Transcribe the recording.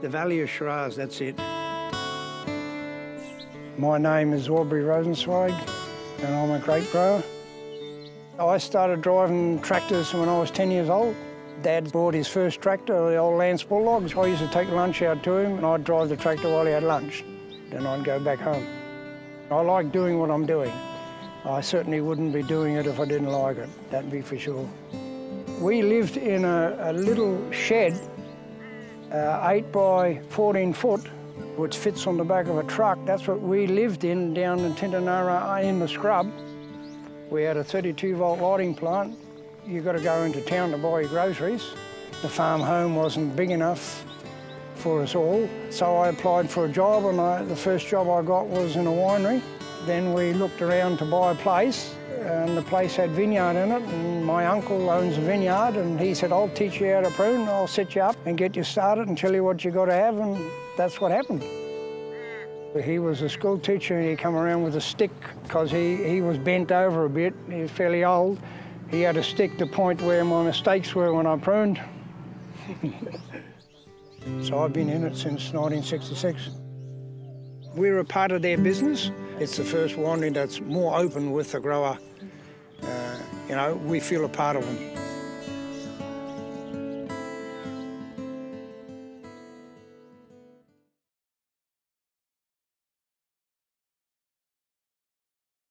The Valley of Shiraz, that's it. My name is Aubrey Rosenzweig and I'm a grape grower. I started driving tractors when I was 10 years old. Dad bought his first tractor, the old Lanz Bulldogs. I used to take lunch out to him and I'd drive the tractor while he had lunch. Then I'd go back home. I like doing what I'm doing. I certainly wouldn't be doing it if I didn't like it, that'd be for sure. We lived in a, a little shed, uh, 8 by 14 foot, which fits on the back of a truck. That's what we lived in down in Tintinara in the scrub. We had a 32 volt lighting plant. You've got to go into town to buy your groceries. The farm home wasn't big enough for us all, so I applied for a job and I, the first job I got was in a winery. Then we looked around to buy a place and the place had vineyard in it and my uncle owns a vineyard and he said, I'll teach you how to prune, I'll set you up and get you started and tell you what you got to have and that's what happened. He was a school teacher and he come around with a stick because he, he was bent over a bit, he was fairly old. He had a stick to point where my mistakes were when I pruned. so I've been in it since 1966. We're a part of their business. It's the first winery that's more open with the grower. Uh, you know, we feel a part of them.